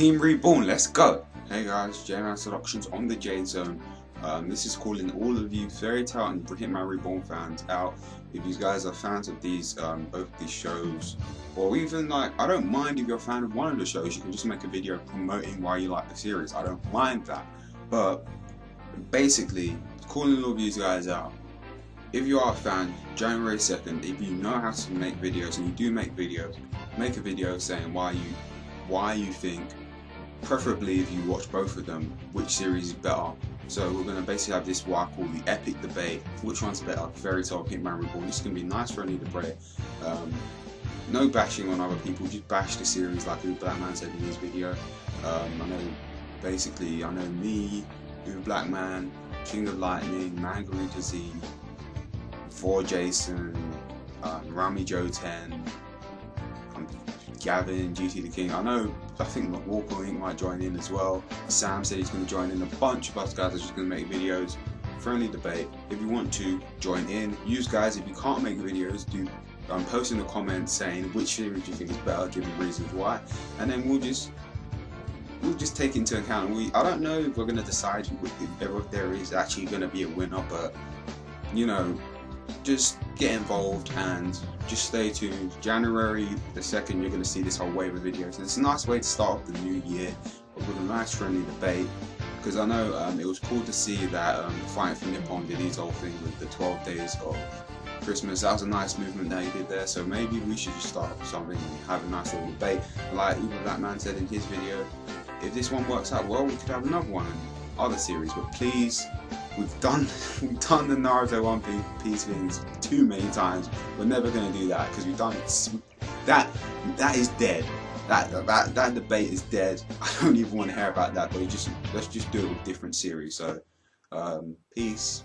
Team Reborn, let's go! Hey guys, JMan Productions on the J Zone. Um, this is calling all of you Fairy Tail and Hitman Reborn fans out. If you guys are fans of these, um, both these shows, or even like, I don't mind if you're a fan of one of the shows, you can just make a video promoting why you like the series. I don't mind that. But basically, calling all of you guys out. If you are a fan, January 2nd, if you know how to make videos and you do make videos, make a video saying why you why you think, preferably if you watch both of them, which series is better. So we're going to basically have this what I call the epic debate. Which one's better, Fairy Tail Hitman Reborn? This is going to be nice, friendly debate. Um, no bashing on other people, just bash the series like Uber Blackman said in his video. Um, I know, basically, I know me, Uber Blackman, King of Lightning, Margarita Z, For Jason, um, Rami Joe 10, Gavin, GT the King. I know, I think Walker might join in as well. Sam said he's going to join in. A bunch of us guys are just going to make videos. Friendly debate. If you want to join in, use guys. If you can't make videos, do um, post in the comments saying which series you think is better, give the reasons why, and then we'll just we'll just take into account. We I don't know if we're going to decide if, if there is actually going to be a winner, but you know just get involved and just stay tuned. January the 2nd, you're going to see this whole wave of videos. And it's a nice way to start off the new year with a nice friendly debate. Because I know um, it was cool to see that um, Fighting for Nippon did his whole thing with the 12 days of Christmas. That was a nice movement that he did there. So maybe we should just start something and have a nice little debate. Like even that man said in his video, if this one works out well, we could have another one in other series. But please We've done we've done the Naruto One Piece things too many times. We're never going to do that because we've done it. That that is dead. That, that that debate is dead. I don't even want to hear about that. But just let's just do it with different series. So um, peace,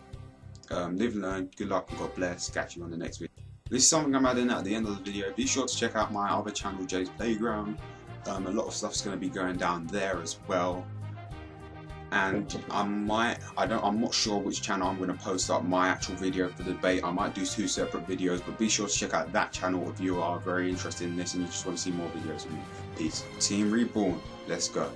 um, live and learn. Good luck and God bless. Catch you on the next video. This is something I'm adding at the end of the video. Be sure to check out my other channel, Jay's Playground. Um, a lot of stuff's going to be going down there as well and I might I don't I'm not sure which channel I'm going to post up my actual video for the debate. I might do two separate videos but be sure to check out that channel if you are very interested in this and you just want to see more videos of me. Peace. Team reborn. Let's go